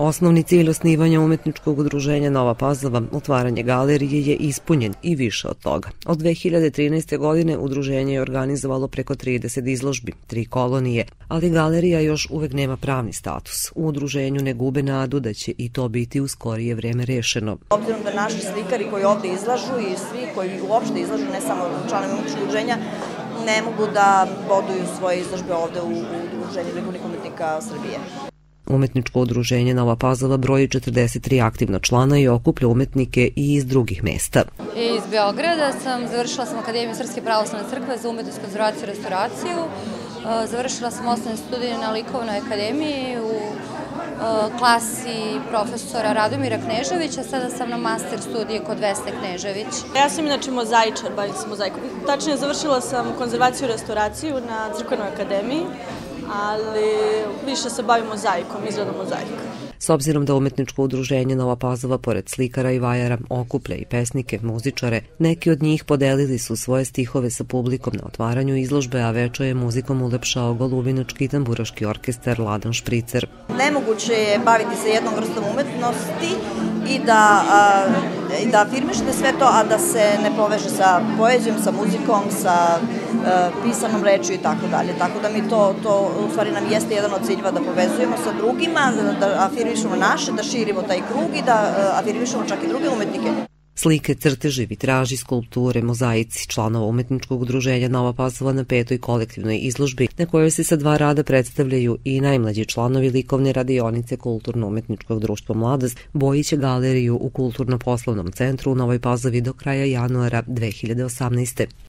Osnovni cilj osnivanja umetničkog udruženja Nova Pazova, otvaranje galerije je ispunjen i više od toga. Od 2013. godine udruženje je organizovalo preko 30 izložbi, tri kolonije, ali galerija još uvek nema pravni status. U udruženju ne gube nadu da će i to biti u skorije vreme rešeno. Obzirom da naši slikari koji ovde izlažu i svi koji uopšte izlažu, ne samo članovi umetničkog udruženja, ne mogu da boduju svoje izložbe ovde u, u udruženju likovnih umetnika Srbije. Umetničko udruženje Nova Pazova broji 43 aktivna člana i okuplja umetnike i iz drugih mesta. Iz Beograda sam završila sam Akademiju Srpske pravoslavne crkve za umetničku konzervaciju i restauraciju. E, završila sam osnovne studije na Likovnoj akademiji u e, klasi profesora Radomira Kneževića, sada sam na master studije kod Vesne Knežević. Ja sam inače mozaičar, bavim se mozaikom. Tačnije, završila sam konzervaciju i restauraciju na Crkvenoj akademiji ali više se bavimo mozaikom, izradom mozaika. S obzirom da umetničko udruženje Nova Pazova pored slikara i vajara okuplja i pesnike, muzičare, neki od njih podelili su svoje stihove sa publikom na otvaranju izložbe, a večo je muzikom ulepšao Golubinački i tamburaški orkestar Ladan Špricer. Nemoguće je baviti se jednom vrstom umetnosti i da, a, da afirmišete sve to, a da se ne poveže sa poezijom, sa muzikom, sa a, pisanom rečju i tako dalje. Tako da mi to, to u stvari nam jeste jedan od ciljeva da povezujemo sa drugima, da, da afirmišemo naše, da širimo taj krug i da a, afirmišemo čak i druge umetnike. Slike, crteži, vitraži, skulpture, mozaici, članova umetničkog udruženja Nova Pazova na petoj kolektivnoj izložbi, na kojoj se sa dva rada predstavljaju i najmlađi članovi likovne radionice Kulturno-umetničkog društva Mladost, bojiće galeriju u Kulturno-poslovnom centru u Novoj Pazovi do kraja januara 2018.